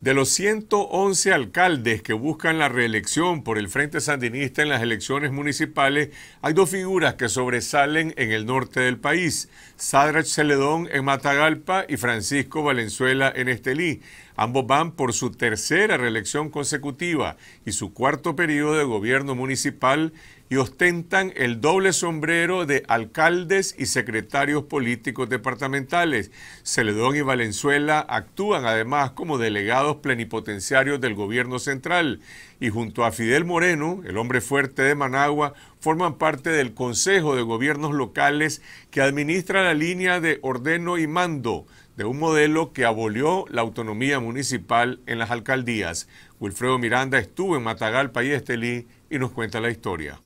De los 111 alcaldes que buscan la reelección por el Frente Sandinista en las elecciones municipales, hay dos figuras que sobresalen en el norte del país, Sadrach Celedón en Matagalpa y Francisco Valenzuela en Estelí. Ambos van por su tercera reelección consecutiva y su cuarto periodo de gobierno municipal y ostentan el doble sombrero de alcaldes y secretarios políticos departamentales. Celedón y Valenzuela actúan además como delegados plenipotenciarios del gobierno central y junto a Fidel Moreno, el hombre fuerte de Managua, forman parte del Consejo de Gobiernos Locales que administra la línea de ordeno y mando de un modelo que abolió la autonomía municipal en las alcaldías. Wilfredo Miranda estuvo en Matagalpa y Estelí y nos cuenta la historia.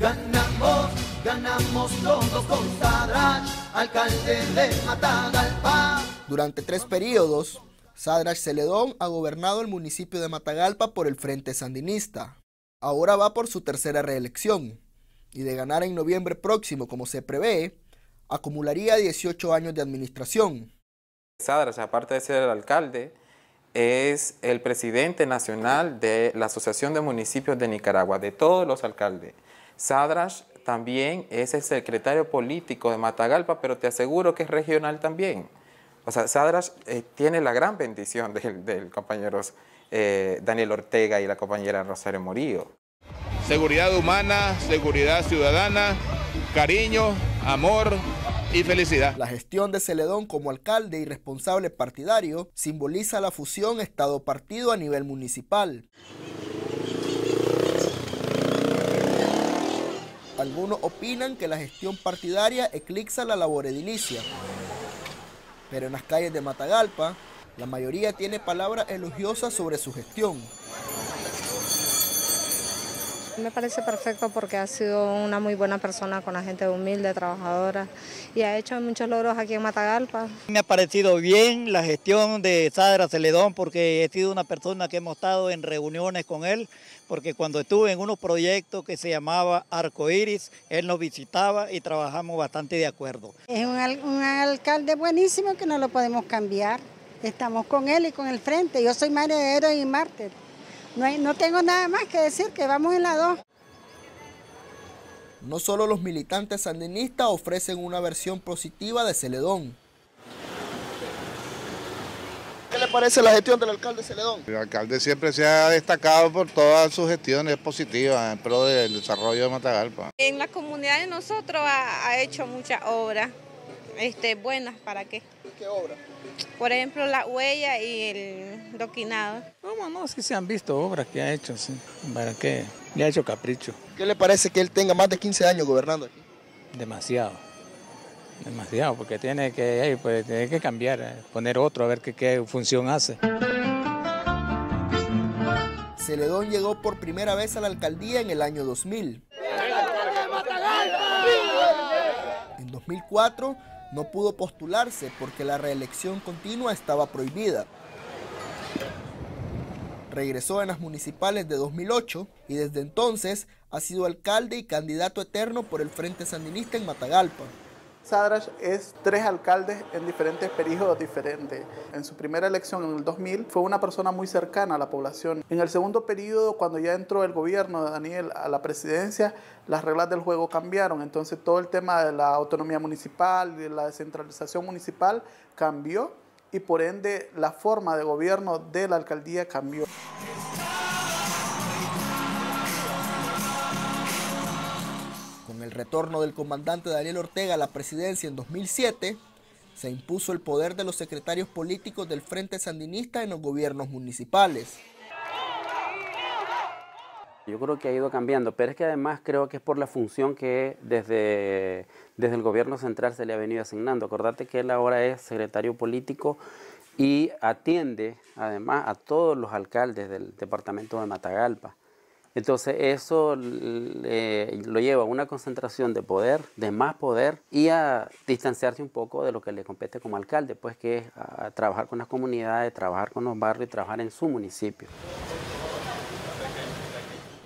Ganamos, ganamos todos con Sadrach, alcalde de Matagalpa. Durante tres periodos, Sadrach Celedón ha gobernado el municipio de Matagalpa por el Frente Sandinista. Ahora va por su tercera reelección y de ganar en noviembre próximo como se prevé, acumularía 18 años de administración. Sadrach, aparte de ser el alcalde, es el presidente nacional de la Asociación de Municipios de Nicaragua, de todos los alcaldes. Sadrash también es el secretario político de Matagalpa, pero te aseguro que es regional también. O sea, Sadrash eh, tiene la gran bendición del, del compañero eh, Daniel Ortega y la compañera Rosario Morillo. Seguridad humana, seguridad ciudadana, cariño, amor y felicidad. La gestión de Celedón como alcalde y responsable partidario simboliza la fusión Estado-Partido a nivel municipal. Algunos opinan que la gestión partidaria eclipsa la labor edilicia. Pero en las calles de Matagalpa, la mayoría tiene palabras elogiosas sobre su gestión. Me parece perfecto porque ha sido una muy buena persona con la gente humilde, trabajadora y ha hecho muchos logros aquí en Matagalpa. Me ha parecido bien la gestión de Sadra Celedón porque he sido una persona que hemos estado en reuniones con él porque cuando estuve en unos proyectos que se llamaba Arcoiris, él nos visitaba y trabajamos bastante de acuerdo. Es un, un alcalde buenísimo que no lo podemos cambiar. Estamos con él y con el frente. Yo soy María Héroe y Marte. No, hay, no tengo nada más que decir, que vamos en la dos. No solo los militantes sandinistas ofrecen una versión positiva de Celedón. ¿Qué le parece la gestión del alcalde Celedón? El alcalde siempre se ha destacado por todas sus gestiones positivas en pro del desarrollo de Matagalpa. En la comunidad de nosotros ha, ha hecho muchas obras este, buenas, ¿para qué? ¿Qué obras? Por ejemplo, la huella y el doquinado. No, no, sí se han visto obras que ha hecho, sí. ¿Para qué? Le ha hecho capricho. ¿Qué le parece que él tenga más de 15 años gobernando aquí? Demasiado. Demasiado, porque tiene que, pues, tiene que cambiar, poner otro, a ver qué, qué función hace. Celedón llegó por primera vez a la alcaldía en el año 2000. En 2004 no pudo postularse porque la reelección continua estaba prohibida. Regresó en las municipales de 2008 y desde entonces ha sido alcalde y candidato eterno por el Frente Sandinista en Matagalpa. Sadrach es tres alcaldes en diferentes periodos diferentes. En su primera elección en el 2000 fue una persona muy cercana a la población. En el segundo periodo, cuando ya entró el gobierno de Daniel a la presidencia, las reglas del juego cambiaron. Entonces todo el tema de la autonomía municipal, de la descentralización municipal cambió y por ende la forma de gobierno de la alcaldía cambió. El retorno del comandante Daniel Ortega a la presidencia en 2007, se impuso el poder de los secretarios políticos del Frente Sandinista en los gobiernos municipales. Yo creo que ha ido cambiando, pero es que además creo que es por la función que desde, desde el gobierno central se le ha venido asignando. Acordate que él ahora es secretario político y atiende además a todos los alcaldes del departamento de Matagalpa. Entonces eso le, lo lleva a una concentración de poder, de más poder y a distanciarse un poco de lo que le compete como alcalde, pues que es a trabajar con las comunidades, trabajar con los barrios y trabajar en su municipio.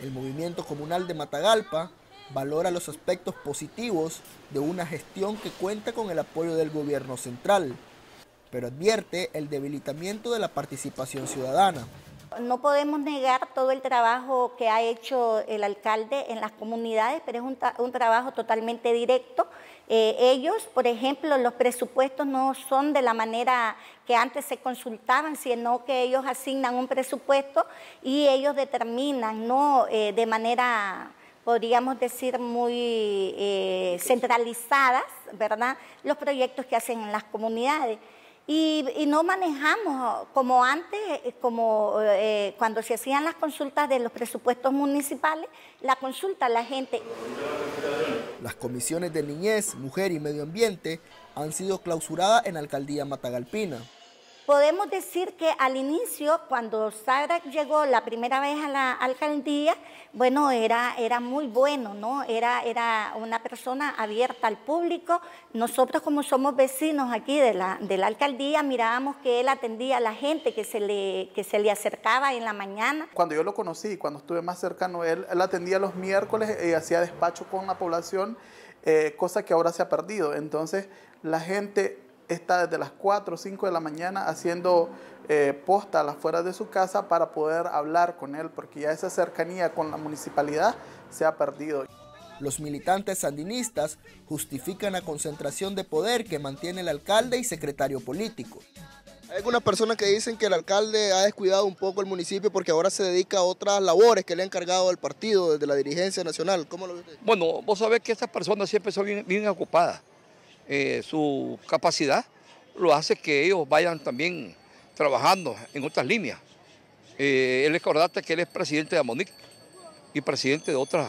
El movimiento comunal de Matagalpa valora los aspectos positivos de una gestión que cuenta con el apoyo del gobierno central, pero advierte el debilitamiento de la participación ciudadana. No podemos negar todo el trabajo que ha hecho el alcalde en las comunidades, pero es un, trabajo totalmente directo. Eh, ellos, por ejemplo, los presupuestos no son de la manera que antes se consultaban, sino que ellos asignan un presupuesto y ellos determinan, no eh, de manera podríamos decir, muy eh, centralizadas, ¿verdad? Los proyectos que hacen en las comunidades. Y, no manejamos como antes, eh, como eh, cuando se hacían las consultas de los presupuestos municipales, la consulta a la gente. Las comisiones de niñez, mujer y medio ambiente han sido clausuradas en la alcaldía Matagalpina. Podemos decir que al inicio, cuando Sara llegó la primera vez a la alcaldía, bueno, era, era muy bueno, ¿no? Era, era una persona abierta al público. Nosotros como somos vecinos aquí de la, de la alcaldía, mirábamos que él atendía a la gente que se, le, que se le acercaba en la mañana. Cuando yo lo conocí, cuando estuve más cercano a él, él atendía los miércoles y hacía despacho con la población, eh, cosa que ahora se ha perdido. Entonces, la gente está desde las 4 o 5 de la mañana haciendo eh, posta a las afueras de su casa para poder hablar con él, porque ya esa cercanía con la municipalidad se ha perdido. Los militantes sandinistas justifican la concentración de poder que mantiene el alcalde y secretario político. Hay algunas personas que dicen que el alcalde ha descuidado un poco el municipio porque ahora se dedica a otras labores que le ha encargado el partido desde la dirigencia nacional. ¿Cómo lo ve usted? Bueno, vos sabés que estas personas siempre son bien ocupadas. Eh, su capacidad lo hace que ellos vayan también trabajando en otras líneas. Eh, que él es presidente de Amonic y presidente de otras,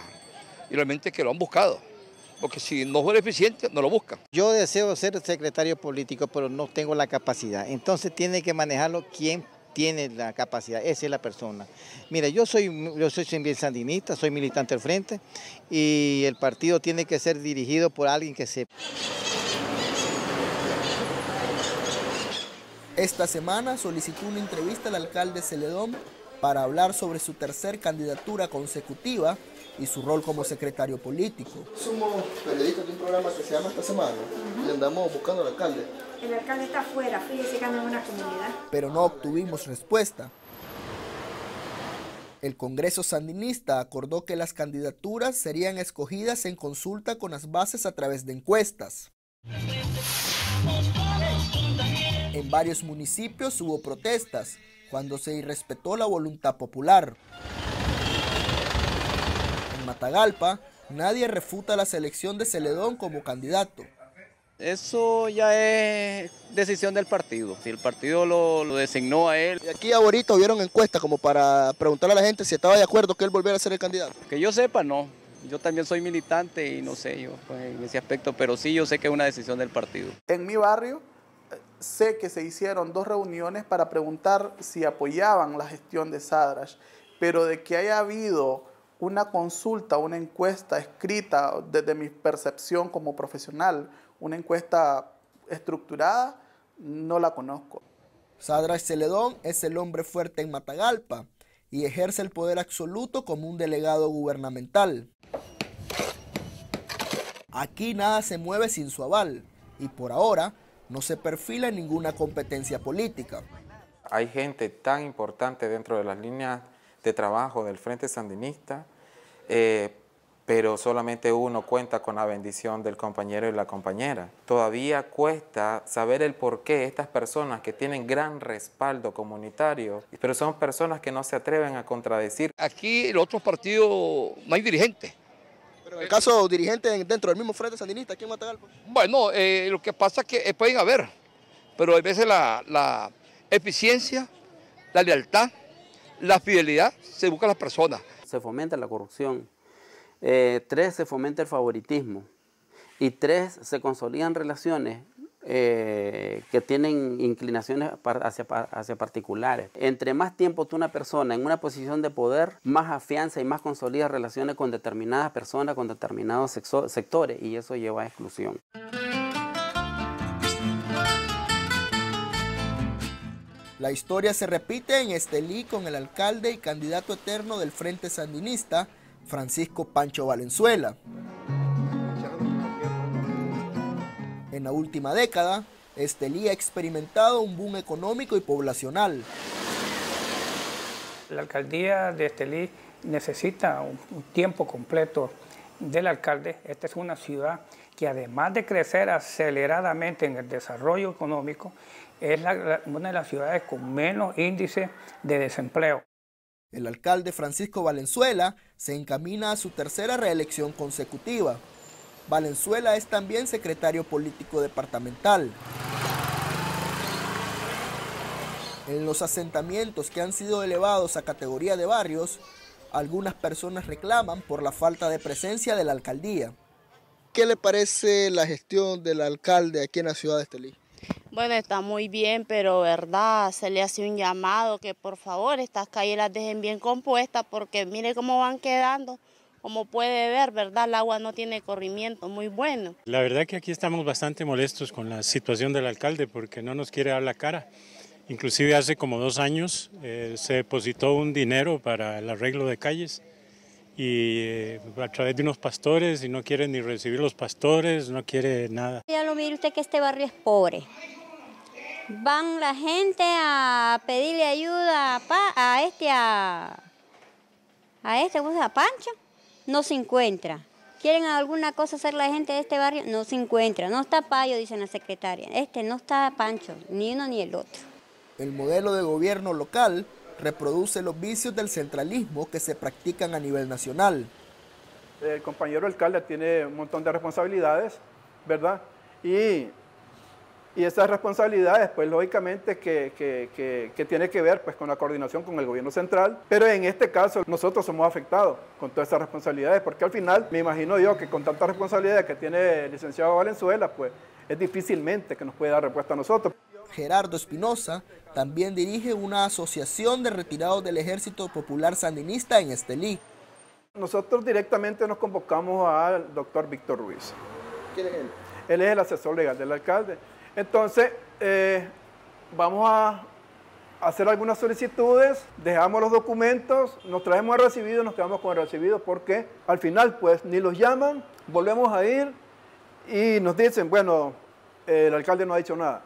y realmente que lo han buscado. Porque si no fuera eficiente, no lo buscan. Yo deseo ser secretario político, pero no tengo la capacidad. Entonces tiene que manejarlo quien tiene la capacidad, esa es la persona. Mira, yo soy, yo soy sandinista, soy militante del frente y el partido tiene que ser dirigido por alguien que sepa. Esta semana solicitó una entrevista al alcalde Celedón para hablar sobre su tercer candidatura consecutiva y su rol como secretario político. Somos periodistas de un programa que se llama Esta Semana y andamos buscando al alcalde. El alcalde está afuera, fíjese que anda en una comunidad. Pero no obtuvimos respuesta. El Congreso Sandinista acordó que las candidaturas serían escogidas en consulta con las bases a través de encuestas. En varios municipios hubo protestas cuando se irrespetó la voluntad popular. En Matagalpa, nadie refuta la selección de Celedón como candidato. Eso ya es decisión del partido. Si el partido lo, designó a él. Y aquí ahorita hubieron encuestas como para preguntarle a la gente si estaba de acuerdo que él volviera a ser el candidato. Que yo sepa, no. Yo también soy militante y no sé yo pues, en ese aspecto, pero sí yo sé que es una decisión del partido. En mi barrio eh, sé que se hicieron dos reuniones para preguntar si apoyaban la gestión de Sadrash, pero de que haya habido una consulta, una encuesta escrita desde mi percepción como profesional, una encuesta estructurada, no la conozco. Sadrash Celedón es el hombre fuerte en Matagalpa y ejerce el poder absoluto como un delegado gubernamental. Aquí nada se mueve sin su aval y por ahora no se perfila en ninguna competencia política. Hay gente tan importante dentro de las líneas de trabajo del Frente Sandinista, eh, pero solamente uno cuenta con la bendición del compañero y la compañera. Todavía cuesta saber el por qué estas personas que tienen gran respaldo comunitario, pero son personas que no se atreven a contradecir. Aquí en otros partidos no hay dirigentes pero en el caso dirigente dentro del mismo Frente Sandinista aquí en Matagalpa. Bueno, eh, lo que pasa es que eh, pueden haber, pero a veces la, eficiencia, la lealtad, la fidelidad se busca a las personas. Se fomenta la corrupción. Eh, tres, se fomenta el favoritismo. Y tres, se consolidan relaciones eh, que tienen inclinaciones hacia, hacia, particulares. Entre más tiempo tú una persona en una posición de poder, más afianza y más consolida relaciones con determinadas personas, con determinados sectores, y eso lleva a exclusión. La historia se repite en Estelí con el alcalde y candidato eterno del Frente Sandinista, Francisco Pancho Valenzuela. En la última década, Estelí ha experimentado un boom económico y poblacional. La alcaldía de Estelí necesita un, tiempo completo del alcalde. Esta es una ciudad que además de crecer aceleradamente en el desarrollo económico, es la, la, una de las ciudades con menos índice de desempleo. El alcalde Francisco Valenzuela se encamina a su tercera reelección consecutiva. Valenzuela es también secretario político departamental. En los asentamientos que han sido elevados a categoría de barrios, algunas personas reclaman por la falta de presencia de la alcaldía. ¿Qué le parece la gestión del alcalde aquí en la ciudad de Estelí? Bueno, está muy bien, pero verdad, se le hace un llamado que por favor estas calles las dejen bien compuestas porque mire cómo van quedando. Como puede ver, ¿verdad? El agua no tiene corrimiento muy bueno. La verdad que aquí estamos bastante molestos con la situación del alcalde porque no nos quiere dar la cara. Inclusive hace como dos años eh, se depositó un dinero para el arreglo de calles y eh, a través de unos pastores y no quiere ni recibir los pastores, no quiere nada. Ya lo mire usted que este barrio es pobre. Van la gente a pedirle ayuda a, pa, a este, a, a este, ¿cómo se llama? Pancho, no se encuentra. ¿Quieren alguna cosa hacer la gente de este barrio? No se encuentra. No está Payo, dice la secretaria. Este no está Pancho, ni uno ni el otro. El modelo de gobierno local reproduce los vicios del centralismo que se practican a nivel nacional. El compañero alcalde tiene un montón de responsabilidades, ¿verdad? Y, y esas responsabilidades, pues lógicamente que, que, que, que, tiene que ver pues, con la coordinación con el gobierno central, pero en este caso nosotros somos afectados con todas esas responsabilidades, porque al final me imagino yo que con tantas responsabilidades que tiene el licenciado Valenzuela, pues es difícilmente que nos pueda dar respuesta a nosotros. Gerardo Espinosa también dirige una asociación de retirados del Ejército Popular Sandinista en Estelí. Nosotros directamente nos convocamos al doctor Víctor Ruiz. ¿Quién es él? Él es el asesor legal del alcalde. Entonces, eh, vamos a hacer algunas solicitudes, dejamos los documentos, nos traemos el recibido, nos quedamos con el recibido porque al final pues ni los llaman, volvemos a ir y nos dicen, bueno, el alcalde no ha dicho nada.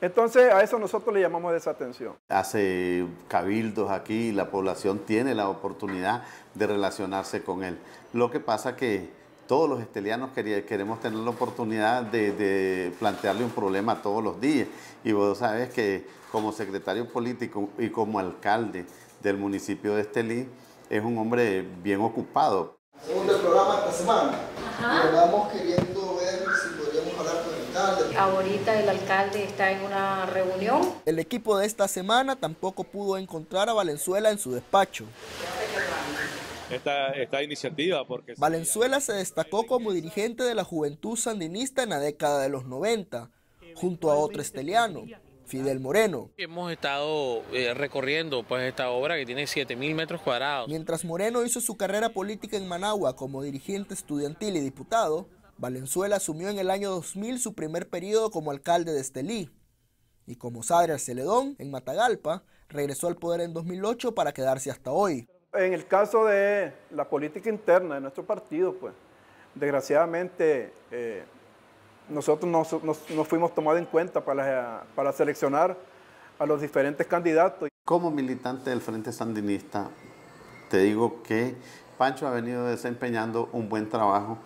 Entonces a eso nosotros le llamamos desatención. Hace cabildos aquí, la población tiene la oportunidad de relacionarse con él. Lo que pasa que todos los estelianos queremos tener la oportunidad de, de, plantearle un problema todos los días. Y vos sabes que como secretario político y como alcalde del municipio de Estelí, es un hombre bien ocupado. Segundo el programa esta semana. Ajá. vamos queriendo ver si podríamos hablar con el alcalde. Ahorita el alcalde está en una reunión. El equipo de esta semana tampoco pudo encontrar a Valenzuela en su despacho. Esta, esta, iniciativa porque... Valenzuela se destacó como dirigente de la juventud sandinista en la década de los 90, junto a otro esteliano, Fidel Moreno. Hemos estado eh, recorriendo pues esta obra que tiene 7.000 metros cuadrados. Mientras Moreno hizo su carrera política en Managua como dirigente estudiantil y diputado, Valenzuela asumió en el año 2000 su primer periodo como alcalde de Estelí. Y como Sadra Celedón, en Matagalpa, regresó al poder en 2008 para quedarse hasta hoy. En el caso de la política interna de nuestro partido, pues, desgraciadamente eh, nosotros nos, nos, fuimos tomados en cuenta para, para seleccionar a los diferentes candidatos. Como militante del Frente Sandinista, te digo que Pancho ha venido desempeñando un buen trabajo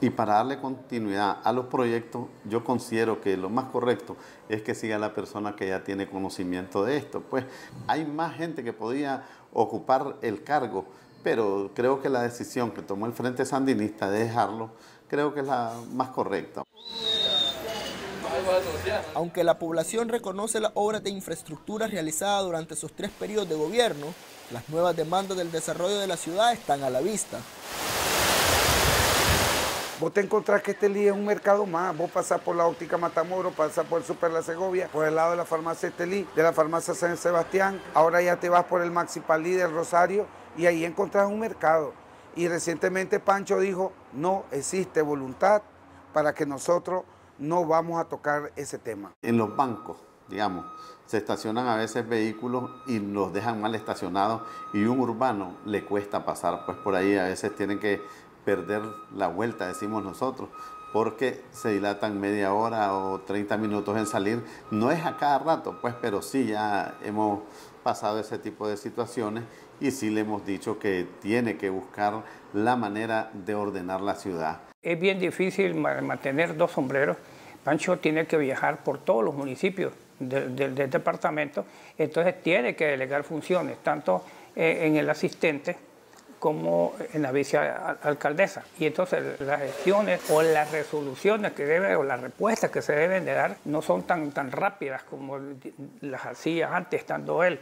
y para darle continuidad a los proyectos, yo considero que lo más correcto es que siga la persona que ya tiene conocimiento de esto. Pues hay más gente que podía ocupar el cargo, pero creo que la decisión que tomó el Frente Sandinista de dejarlo, creo que es la más correcta. Aunque la población reconoce las obras de infraestructura realizadas durante esos tres periodos de gobierno, las nuevas demandas del desarrollo de la ciudad están a la vista. Vos te encontrás que este Estelí es un mercado más. Vos pasás por la óptica Matamoros, pasás por el Super La Segovia, por el lado de la farmacia Estelí, de la farmacia San Sebastián. Ahora ya te vas por el Maxipalí del Rosario y ahí encontrás un mercado. Y recientemente Pancho dijo, no existe voluntad para que nosotros no vamos a tocar ese tema. En los bancos digamos, se estacionan a veces vehículos y los dejan mal estacionados y un urbano le cuesta pasar, pues por ahí a veces tienen que perder la vuelta, decimos nosotros, porque se dilatan media hora o 30 minutos en salir. No es a cada rato, pues, pero sí ya hemos pasado ese tipo de situaciones y sí le hemos dicho que tiene que buscar la manera de ordenar la ciudad. Es bien difícil mantener dos sombreros. Pancho tiene que viajar por todos los municipios del, departamento, entonces tiene que delegar funciones, tanto eh, en el asistente como en la vicealcaldesa. Y entonces las gestiones o las resoluciones que debe o las respuestas que se deben de dar no son tan, tan rápidas como las hacía antes estando él.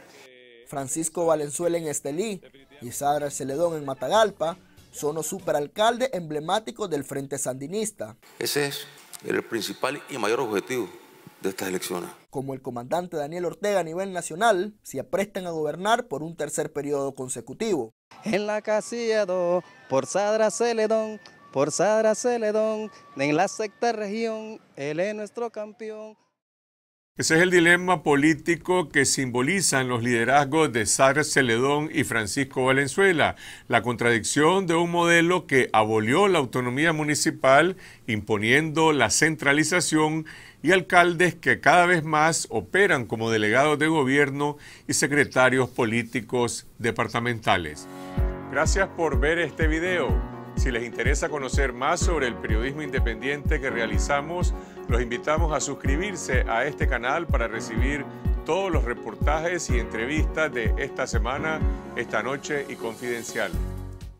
Francisco Valenzuela en Estelí y Sadra Celedón en Matagalpa son los superalcaldes emblemáticos del Frente Sandinista. Ese es el principal y mayor objetivo de estas elecciones. Como el comandante Daniel Ortega a nivel nacional, se aprestan a gobernar por un tercer periodo consecutivo. En la casilla 2, por Sadra Celedón, por Sadra Celedón, en la sexta región, él es nuestro campeón. Ese es el dilema político que simbolizan los liderazgos de Sadra Celedón y Francisco Valenzuela, la contradicción de un modelo que abolió la autonomía municipal imponiendo la centralización y alcaldes que cada vez más operan como delegados de gobierno y secretarios políticos departamentales. Gracias por ver este video. Si les interesa conocer más sobre el periodismo independiente que realizamos, los invitamos a suscribirse a este canal para recibir todos los reportajes y entrevistas de esta semana, esta noche y confidencial.